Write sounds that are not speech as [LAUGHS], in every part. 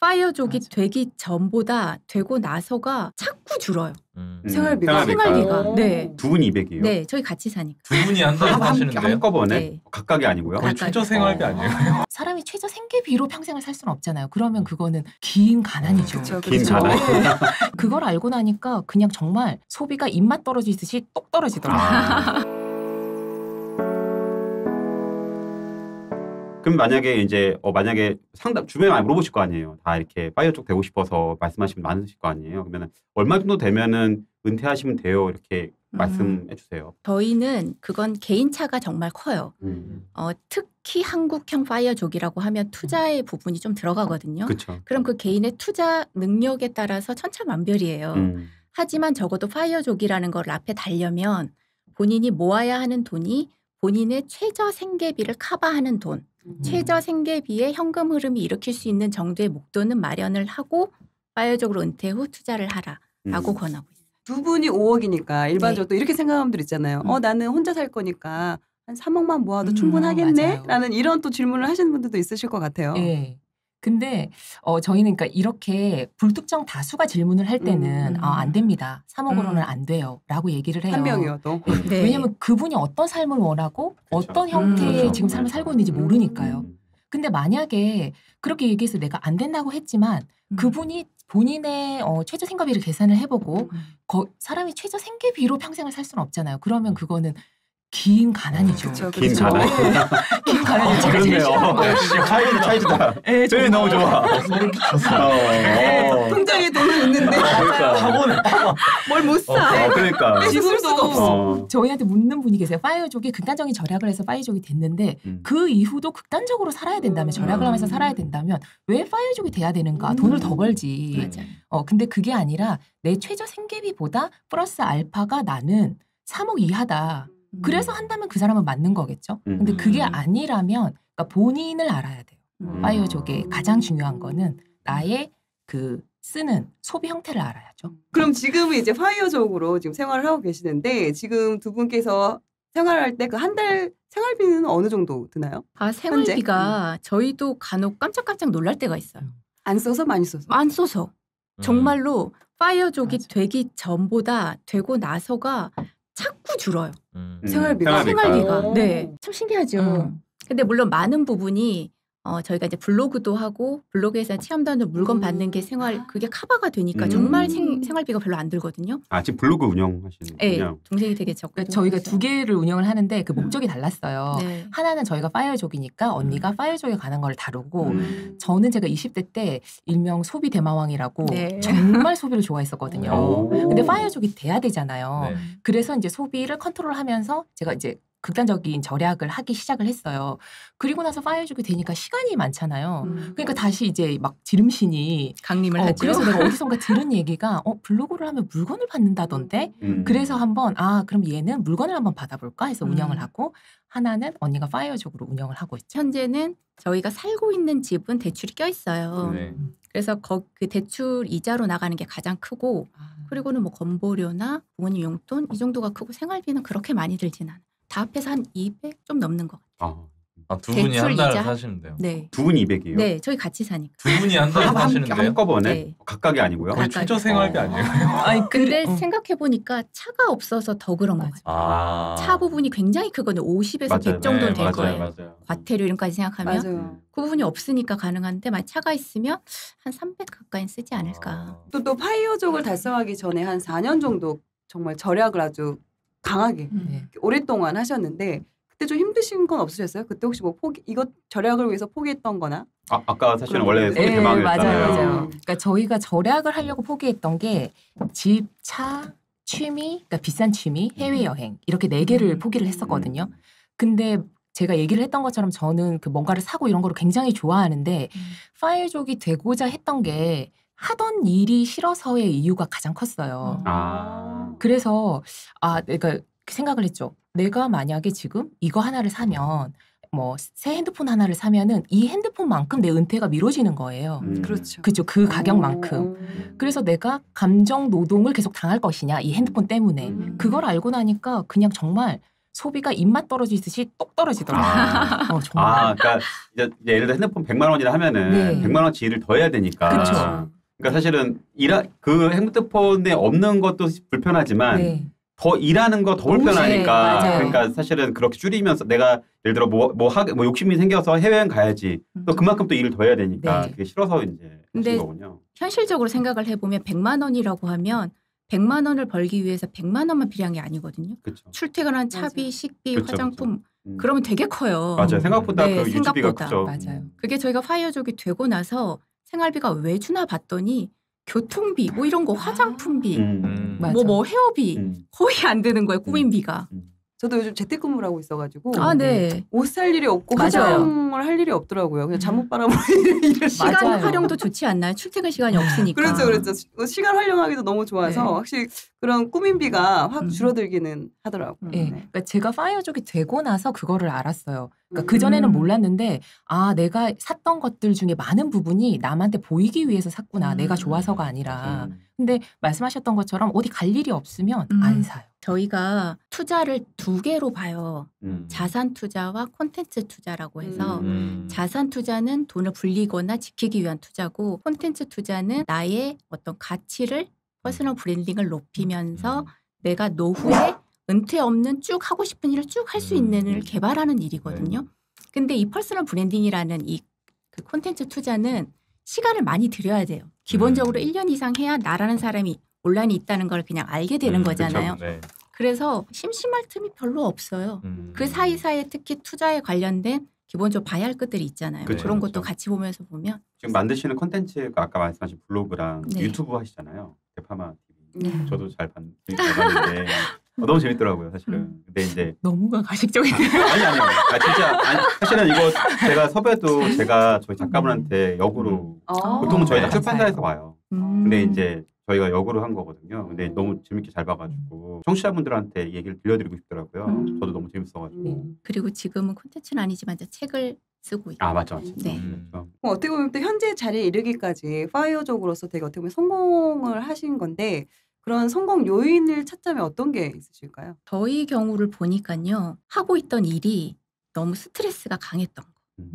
파이어족이 맞아. 되기 전보다 되고 나서가 자꾸 줄어요. 음. 음, 생활비가? 생활비가. 오. 네. 두분 200이에요? 네, 저희 같이 사니까. 두 분이 한 달에 한, 한, 사시는데요? 한꺼번에? 네. 각각이 아니고요? 거의 가까이. 최저 생활비 어. 아니에요? [LAUGHS] 사람이 최저 생계비로 평생을 살 수는 없잖아요. 그러면 그거는 긴 가난이죠. 그쵸, 긴 그쵸. 가난. 그걸 알고 나니까 그냥 정말 소비가 입맛 떨어지듯이 똑 떨어지더라고요. 아. 그럼 만약에 이제 어 만약에 상담 주변에 많이 물어보실 거 아니에요. 다 이렇게 파이어족 되고 싶어서 말씀하시면 많으실 거 아니에요. 그러면 얼마 정도 되면은 은퇴하시면 돼요. 이렇게 음. 말씀해 주세요. 저희는 그건 개인차가 정말 커요. 음. 어, 특히 한국형 파이어족이라고 하면 투자의 부분이 좀 들어가거든요. 그렇죠. 그럼 그 개인의 투자 능력에 따라서 천차만별이에요. 음. 하지만 적어도 파이어족이라는 걸 앞에 달려면 본인이 모아야 하는 돈이 본인의 최저 생계비를 커버하는 돈, 음. 최저 생계비의 현금 흐름이 일으킬 수 있는 정도의 목돈은 마련을 하고 파이어족으로 은퇴 후 투자를 하라라고 음. 권하고 있어요. 두 분이 5억이니까 일반적으로 또 이렇게 생각하는 분들 있잖아요. 음. 어 나는 혼자 살 거니까 한 3억만 모아도 음, 충분하겠네? 맞아요. 라는 이런 또 질문을 하시는 분들도 있으실 것 같아요. 예. 근데 어 저희는 그러니까 이렇게 불특정 다수가 질문을 할 때는 음. 아, 안 됩니다. 3억으로는 음. 안 돼요라고 얘기를 해요. 한 명이어도. 네. 네. 왜냐하면 그분이 어떤 삶을 원하고 그렇죠. 어떤 형태의 음. 지금 삶을 살고 있는지 모르니까요. 음. 근데 만약에 그렇게 얘기해서 내가 안 된다고 했지만 음. 그분이 본인의 어, 최저 생활비를 계산을 해보고 음. 거, 사람이 최저 생계비로 평생을 살 수는 없잖아요. 그러면 그거는 긴 가난이죠. 그쵸, 긴 그쵸. 가난. 긴 가난이 제가 제일 싫어하는 거예요. 차이다 차이다. 예, 저희 너무 좋아. 어. 통장에 돈은 있는데 그러니까. 학원에 뭘못 사. 어, 그러니까. 쓸 수가 없어. 어. 저희한테 묻는 분이 계세요. 파이어족이 극단적인 절약을 해서 파이어족이 됐는데 음. 그 이후도 극단적으로 살아야 된다면 절약을 음. 하면서 살아야 된다면 왜 파이어족이 돼야 되는가? 음. 돈을 더 벌지. 맞아요. 어 근데 그게 아니라 내 최저 생계비보다 플러스 알파가 나는 3억 이하다. 음. 그래서 한다면 그 사람은 맞는 거겠죠. 음. 근데 그게 아니라면 그러니까 본인을 알아야 돼요. 음. 파이어족의 가장 중요한 거는 나의 그 쓰는 소비 형태를 알아야죠. 그럼 지금은 이제 파이어족으로 지금 생활을 하고 계시는데 지금 두 분께서 생활할 때 그 한 달 생활비는 어느 정도 드나요? 아 생활비가 저희도 간혹 깜짝깜짝 놀랄 때가 있어요. 안 써서 많이 써서. 안 써서 음. 정말로 파이어족이 맞아. 되기 전보다 되고 나서가 자꾸 줄어요. 음. 생활비가? 생활비가. 오. 네. 참 신기하죠. 음. 근데 물론 많은 부분이 어, 저희가 이제 블로그도 하고 블로그에서 체험단으로 물건 음. 받는 게 생활 그게 커버가 되니까 음. 정말 생, 생활비가 별로 안 들거든요. 아 지금 블로그 운영하시는군요. 네, 동생이 되게 적고 그러니까 저희가 두 개를 운영을 하는데 그 목적이 달랐어요. 네. 하나는 저희가 파이어족이니까 언니가 파이어족에 관한 걸 다루고 음. 저는 제가 20대 때 일명 소비 대마왕이라고 네. 정말 소비를 좋아했었거든요. 오. 근데 파이어족이 돼야 되잖아요. 네. 그래서 이제 소비를 컨트롤하면서 제가 이제 극단적인 절약을 하기 시작을 했어요. 그리고 나서 파이어족이 되니까 시간이 많잖아요. 음. 그러니까 다시 이제 막 지름신이 강림을 어, 하죠. 그래서 내가 [LAUGHS] 어디선가 들은 얘기가 어 블로그를 하면 물건을 받는다던데 음. 그래서 한번 아 그럼 얘는 물건을 한번 받아볼까 해서 음. 운영을 하고 하나는 언니가 파이어족으로 운영을 하고 있죠. 현재는 저희가 살고 있는 집은 대출이 껴 있어요. 네. 그래서 거, 그 대출 이자로 나가는 게 가장 크고 그리고는 뭐 건보료나 부모님 용돈 이 정도가 크고 생활비는 그렇게 많이 들진 않아. 다 합해서 한 200 좀 넘는 것 같아요. 아, 아, 두 분이 대출 한 달에 이자? 사시는데요? 네. 두분 200이에요? 네, 저희 같이 사니까. 두 분이 한 달에 한, 한, 사시는데요? 한꺼번에? 네. 각각이 아니고요? 거의 각각. 최저 생활비 어. 아니에요? 아니 [LAUGHS] 근데 어. 생각해 보니까 차가 없어서 더 그런 것 맞아. 같아요. 아. 차 부분이 굉장히 크거든요. 50에서 맞아요. 100 정도는 네, 될 맞아요, 거예요. 맞아요. 과태료 이런까지 생각하면 맞아요. 그 부분이 없으니까 가능한데 만약 차가 있으면 한 300 가까이 쓰지 않을까. 아. 또, 또 파이어족을 달성하기 전에 한 4년 정도 정말 절약을 아주 강하게 네. 오랫동안 하셨는데 그때 좀 힘드신 건 없으셨어요? 그때 혹시 뭐 포기 이것 절약을 위해서 포기했던 거나? 아, 아까 사실은 원래 소비 네, 대망이었잖아요. 맞아요, 맞아요. 음. 그러니까 저희가 절약을 하려고 포기했던 게 집, 차, 취미, 그러니까 비싼 취미, 해외 여행 이렇게 네 개를 음. 포기를 했었거든요. 근데 제가 얘기를 했던 것처럼 저는 그 뭔가를 사고 이런 거를 굉장히 좋아하는데 음. 파일족이 되고자 했던 게 하던 일이 싫어서의 이유가 가장 컸어요. 아. 그래서 아 내가 생각을 했죠. 내가 만약에 지금 이거 하나를 사면 뭐 새 핸드폰 하나를 사면은 이 핸드폰만큼 내 은퇴가 미뤄지는 거예요. 음. 그렇죠. 그죠 그 가격만큼. 오. 그래서 내가 감정 노동을 계속 당할 것이냐 이 핸드폰 때문에 음. 그걸 알고 나니까 그냥 정말 소비가 입맛 떨어지듯이 똑 떨어지더라고요. 아. 어, 정말. 아, 그러니까 예를 들어 핸드폰 100만 원이라 하면은 네. 100만 원치 일을 더 해야 되니까. 그쵸. 그러니까 사실은 일하, 그 핸드폰에 없는 것도 불편하지만 네. 더 일하는 거 더 불편하니까. 네, 맞아요. 그러니까 사실은 그렇게 줄이면서 내가 예를 들어 뭐, 뭐, 하, 뭐 욕심이 생겨서 해외여행 가야지. 또 그만큼 또 일을 더 해야 되니까 네. 그게 싫어서 이제 근데 하신 거군요. 현실적으로 생각을 해보면 100만 원이라고 하면 100만 원을 벌기 위해서 100만 원만 필요한 게 아니거든요. 그렇죠. 출퇴근한 차비, 맞아요. 식비, 그쵸, 화장품 음. 그러면 되게 커요. 맞아요. 생각보다 네, 그 유지비가 생각보다. 크죠. 맞아요. 그게 저희가 파이어족이 되고 나서 생활비가 왜 주나 봤더니 교통비 뭐 이런 거 화장품비 음. 음. 뭐뭐 헤어비 음. 거의 안 드는 거예요 꾸민비가. 음. 저도 요즘 재택근무를 하고 있어가지고 아 네. 옷 살 일이 없고 맞아요. 화장을 할 일이 없더라고요. 그냥 바라보는 [LAUGHS] 일을 시간 맞아요. 활용도 좋지 않나요? 출퇴근 시간이 없으니까. 그렇죠, 그렇죠. 시간 활용하기도 너무 좋아서 네. 확실히 그런 꾸민비가 확 음. 줄어들기는 하더라고요. 예. 네. 그러니까 제가 파이어족이 되고 나서 그거를 알았어요. 그러니까 음. 그 전에는 몰랐는데 아 내가 샀던 것들 중에 많은 부분이 남한테 보이기 위해서 샀구나. 음. 내가 좋아서가 아니라. 음. 근데 말씀하셨던 것처럼 어디 갈 일이 없으면 음. 안 사요. 저희가 투자를 두 개로 봐요. 음. 자산 투자와 콘텐츠 투자라고 해서 음. 자산 투자는 돈을 불리거나 지키기 위한 투자고 콘텐츠 투자는 나의 어떤 가치를 personal branding을 높이면서 내가 노후에 은퇴 없는 쭉 하고 싶은 일을 쭉 할 수 있는 일을 개발하는 일이거든요. 근데 이 personal branding이라는 이 그 콘텐츠 투자는 시간을 많이 들여야 돼요. 기본적으로 음. 1년 이상 해야 나라는 사람이 온라인에 있다는 걸 그냥 알게 되는 음, 거잖아요. 그쵸. 네. 그래서 심심할 틈이 별로 없어요. 음. 그 사이사이에 특히 투자에 관련된 기본적으로 봐야 할 것들이 있잖아요. 그쵸, 그런 것도 그쵸. 같이 보면서 보면 지금 만드시는 콘텐츠가 아까 말씀하신 블로그랑 네. 유튜브 하시잖아요. 대퐈마 TV. 음. 저도 잘 봤는데 [LAUGHS] 어, 너무 재밌더라고요, 사실은. 음. 근데 이제 너무가 가식적이네요. [LAUGHS] 아니 아니요. 아 진짜 아니, 사실은 이거 제가 섭외도 제가 저희 작가분한테 역으로 아. 보통은 저희가 맞아요. 출판사에서 와요. 음. 근데 이제 저희가 역으로 한 거거든요. 근데 너무 재밌게 잘 봐가지고 청취자분들한테 얘기를 들려드리고 싶더라고요. 음. 저도 너무 재밌어가지고. 음. 그리고 지금은 콘텐츠는 아니지만 이제 책을 쓰고 있고 아 맞죠, 맞죠. 네. 음. 그렇죠. 그럼 어떻게 보면 또 현재 자리에 이르기까지 파이어족으로서 되게 어떻게 보면 성공을 하신 건데 그런 성공 요인을 찾자면 어떤 게 있으실까요? 저희 경우를 보니까요 하고 있던 일이 너무 스트레스가 강했던.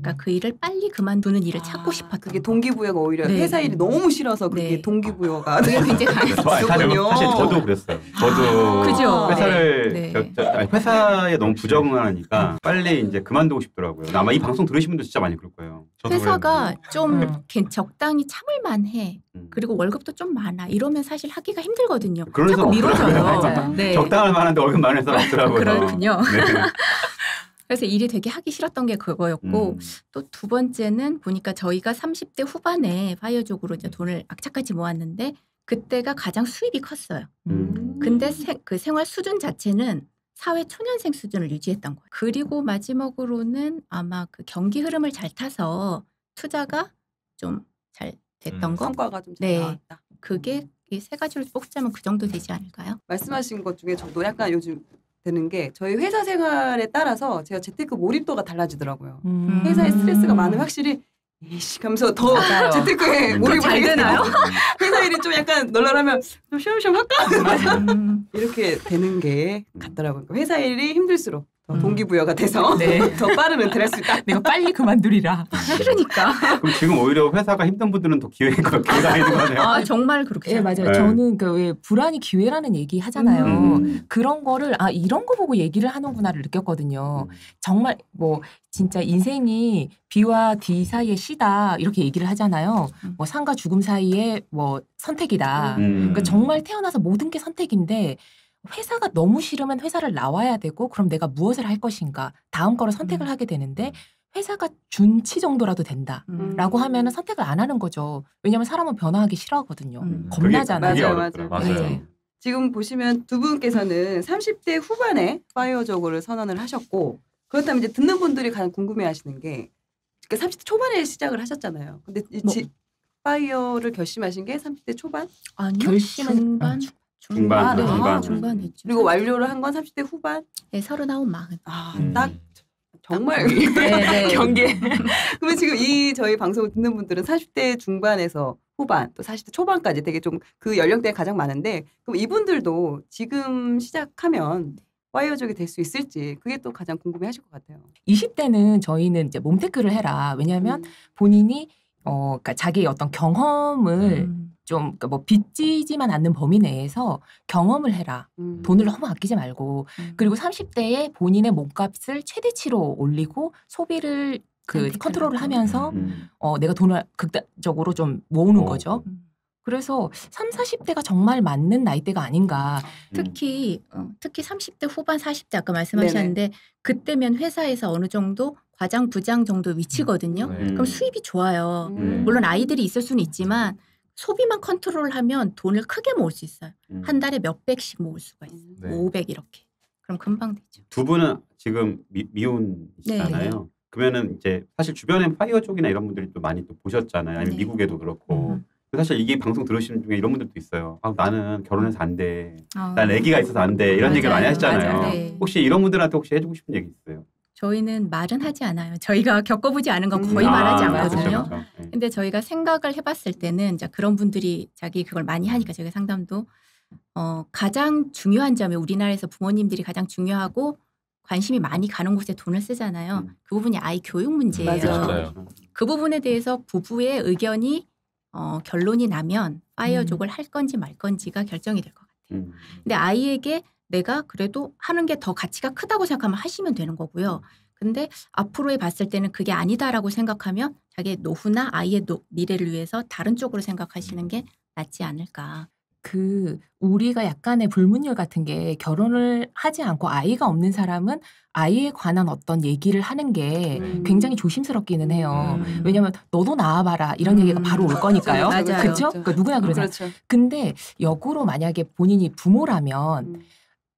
그러니까 그 일을 빨리 그만두는 일을 아, 찾고 싶었던 그게 거. 동기부여가 오히려 네. 회사 일이 너무 싫어서 그게 네. 동기부여가 그게 굉장히 저, 아니, 사실, 저도 그랬어요. 저도 아, 그죠? 회사를 네. 저- 저- 아니, 회사에 너무 부적응하니까 빨리 이제 그만두고 싶더라고요. 아마 이 방송 들으신 분도 진짜 많이 그럴 거예요. 회사가 좀 음. 괜- 적당히 참을 만해. 음. 그리고 월급도 좀 많아. 이러면 사실 하기가 힘들거든요. 자꾸 미뤄져요. 네. 적당할 만한데 월급 많은 회사는 없더라고요. 그렇군요. [LAUGHS] 네. 그래서 일이 되게 하기 싫었던 게 그거였고 음. 또두 번째는 보니까 저희가 30대 후반에 파이어족으로 이제 돈을 악착같이 모았는데 그때가 가장 수입이 컸어요. 음. 근데 세- 그 생활 수준 자체는 사회 초년생 수준을 유지했던 거예요. 그리고 마지막으로는 아마 그 경기 흐름을 잘 타서 투자가 좀 잘 됐던 음. 거. 성과가 좀잘 네. 나왔다. 그게 이 세 가지를 뽑자면 그 정도 되지 않을까요? 말씀하신 것 중에 저도 약간 요즘 되는 게 저희 회사 생활에 따라서 제가 재테크 몰입도가 달라지더라고요. 음. 회사에 스트레스가 많으면 확실히 이씨 하면서 더 맞아요. 재테크에 음. 몰입을 잘 하게 되나요? 회사 일이 좀 약간 널널하면 좀 쉬엄쉬엄 할까? [LAUGHS] 음, 이렇게 되는 게 같더라고요. 그러니까 회사 일이 힘들수록 더 음. 동기부여가 돼서 네. [LAUGHS] 더 빠른 은퇴를 할 수 있다. 내가 빨리 그만두리라. 싫으니까. 그럼 지금 오히려 회사가 힘든 분들은 더 기회가 기회가 있는 거네요. 아 정말 그렇게. 예, 맞아요. 네. 저는 그 왜 불안이 기회라는 얘기 하잖아요. 음. 그런 거를 아 이런 거 보고 얘기를 하는구나를 느꼈거든요. 정말 뭐 진짜 인생이 B와 D 사이의 C다 이렇게 얘기를 하잖아요. 음. 뭐 삶과 죽음 사이의 뭐 선택이다. 음. 그러니까 정말 태어나서 모든 게 선택인데 회사가 너무 싫으면 회사를 나와야 되고 그럼 내가 무엇을 할 것인가 다음 거를 선택을 음. 하게 되는데 회사가 준치 정도라도 된다. 음. 라고 하면은 선택을 안 하는 거죠. 왜냐면 사람은 변화하기 싫어하거든요. 음. 겁나잖아요. 그게 맞아요, 어렵더라고요. 맞아요. 네. 지금 보시면 두 분께서는 30대 후반에 파이어족을 선언을 하셨고 그렇다면 이제 듣는 분들이 가장 궁금해하시는 게 그러니까 30대 초반에 시작을 하셨잖아요. 근데 이 뭐. 지- 파이어를 결심하신 게 30대 초반 아니요. 결심은- 중반. 중반, 아, 네. 중반. 중반 했죠. 그리고 완료를 한 건 30대 후반. 네, 서른아홉 마흔. 아, 음. 딱 정말 네, 네. [LAUGHS] 경계. 그러면 지금 이 저희 방송을 듣는 분들은 40대 중반에서 후반 또 40대 초반까지 되게 좀 그 연령대가 가장 많은데 그럼 이분들도 지금 시작하면 파이어족이 될 수 있을지 그게 또 가장 궁금해 하실 것 같아요. 20대는 저희는 이제 몸테크를 해라. 왜냐하면 본인이 어, 그러니까 자기의 어떤 경험을 음. 좀, 그러니까 뭐 빚지지만 않는 범위 내에서 경험을 해라. 음. 돈을 너무 아끼지 말고. 음. 그리고 30대에 본인의 몸값을 최대치로 올리고 소비를 그 컨트롤을. 하면서 음. 어, 내가 돈을 극단적으로 좀 모으는 어. 거죠. 음. 그래서 3, 40대가 정말 맞는 나이대가 아닌가. 특히 어, 특히 30대 후반 40대 아까 말씀하셨는데 그때면 회사에서 어느 정도 과장 부장 정도 위치거든요. 네. 그럼 수입이 좋아요. 음. 물론 아이들이 있을 수는 있지만 소비만 컨트롤하면 돈을 크게 모을 수 있어요. 음. 한 달에 몇 백씩 모을 수가 있어요. 음. 네. 뭐 500 이렇게. 그럼 금방 되죠. 두 분은 지금 미, 미혼이시잖아요. 그러면은 이제 사실 주변에 파이어족이나 이런 분들이 또 많이 또 보셨잖아요. 아니면 네. 미국에도 그렇고. 음. 사실 이게 방송 들으시는 중에 이런 분들도 있어요. 아, 나는 결혼해서 안 돼. 어. 난 아기가 있어서 안 돼. 이런 얘기를 많이 맞아요. 하시잖아요. 맞아요. 네. 혹시 이런 분들한테 혹시 해주고 싶은 얘기 있어요? 저희는 말은 하지 않아요. 저희가 [LAUGHS] 겪어보지 않은 건 음. 거의 말하지 아, 않거든요. 그렇죠, 그렇죠. 근데 저희가 생각을 해봤을 때는 이제 그런 분들이 자기 그걸 많이 하니까 저희가 상담도 어, 가장 중요한 점이 우리나라에서 부모님들이 가장 중요하고 관심이 많이 가는 곳에 돈을 쓰잖아요. 음. 그 부분이 아이 교육 문제예요. 맞아요. 맞아요. 그 부분에 대해서 부부의 의견이 어, 결론이 나면 파이어족을 할 건지 말 건지가 결정이 될 것 같아요. 음. 근데 아이에게 내가 그래도 하는 게 더 가치가 크다고 생각하면 하시면 되는 거고요. 근데 앞으로에 봤을 때는 그게 아니다라고 생각하면 자기의 노후나 아이의 노- 미래를 위해서 다른 쪽으로 생각하시는 게 낫지 않을까. 그 우리가 약간의 불문율 같은 게 결혼을 하지 않고 아이가 없는 사람은 아이에 관한 어떤 얘기를 하는 게 음. 굉장히 조심스럽기는 해요. 음. 왜냐하면 너도 나와봐라 이런 음. 얘기가 바로 올 거니까요. 맞아요. 그렇죠? 그러니까 누구나 그러잖아요. 그렇죠. 근데 역으로 만약에 본인이 부모라면 음.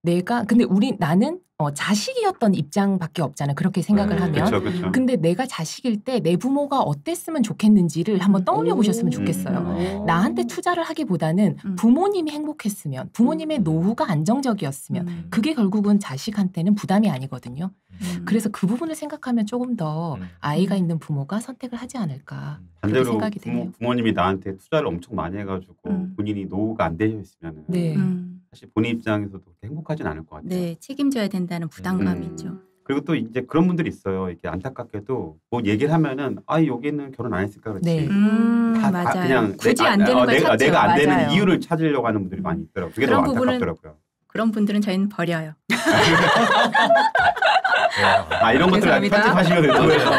내가 근데 우리 나는 어, 자식이었던 입장밖에 없잖아요. 그렇게 생각을 네, 하면. 그렇죠, 그렇죠. 근데 내가 자식일 때 내 부모가 어땠으면 좋겠는지를 한번 떠올려 보셨으면 음. 좋겠어요. 음. 나한테 투자를 하기보다는 음. 부모님이 행복했으면 부모님의 음. 노후가 안정적이었으면 음. 그게 결국은 자식한테는 부담이 아니거든요. 음. 그래서 그 부분을 생각하면 조금 더 음. 아이가 음. 있는 부모가 선택을 하지 않을까. 반대로 생각이 부모, 되네요. 부모님이 나한테 투자를 엄청 많이 해가지고 음. 본인이 노후가 안 되어 있으면 네. 음. 사실 본인 입장에서도 그렇게 행복하진 않을 것 같아요. 네, 책임져야 된다 는 부담감이 음. 있죠. 그리고 또 이제 그런 분들이 있어요. 이렇게 안타깝게도 뭐 얘기를 하면은 아 여기는 결혼 안 했을까 그렇지. 네. 음, 다- 다 맞아요. 그냥 굳이 내- 안 아, 되는 어, 걸 내가, 찾죠. 내가 안 되는 맞아요. 이유를 찾으려고 하는 분들이 많이 있더라고요. 그게 그런 너무 부분은 안타깝더라고요. 그런 분들은 저희는 버려요. [LAUGHS] 아 이런 것들. 편집하시거든요. 유튜브에서.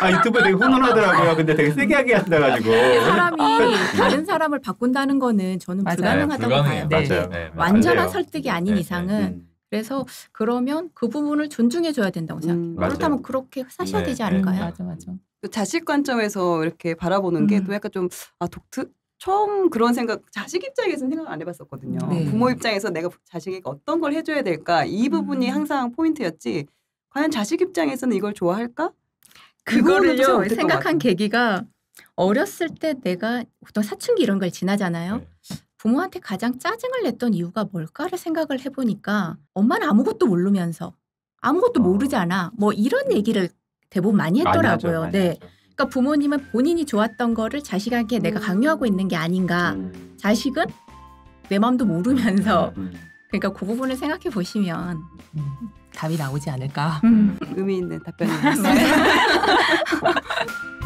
아 유튜브에 되게 훈훈하더라고요. 근데 되게 세게 하게 하셔가지고. 사람이 다른 사람을 바꾼다는 거는 저는 맞아요. 불가능하다고. 봐요. 네. 맞아요. 네, 완전한 맞아요. 설득이 아닌 네, 이상은 음. 그래서 그러면 그 부분을 존중해 줘야 된다고 생각해요. 음. 그렇다면. 그렇게 사셔야 네, 되지 네, 않을까요? 맞아 맞아. 또 자식 관점에서 이렇게 바라보는 게 음. 또 약간 좀 아 독특 처음 그런 생각 자식 입장에서는 생각 안 해봤었거든요. 네. 부모 입장에서 내가 자식에게 어떤 걸 해줘야 될까 이 부분이 음. 항상 포인트였지. 과연 자식 입장에서는 이걸 좋아할까? 그거를요 생각한. 계기가 어렸을 때 내가 보통 사춘기 이런 걸 지나잖아요. 네. 부모한테 가장 짜증을 냈던 이유가 뭘까를 생각을 해보니까 엄마는 아무것도 모르면서 아무것도 어. 모르잖아. 뭐 이런 얘기를 대부분 많이 많이 했더라고요. 많이 네. 하죠. 그러니까 부모님은 본인이 좋았던 거를 자식에게 내가 음. 강요하고 있는 게 아닌가. 음. 자식은 내 마음도 모르면서 음. 그러니까 그 부분을 생각해 보시면 음, 답이 나오지 않을까. 음. 의미 있는 [LAUGHS] 답변이었어요. [LAUGHS]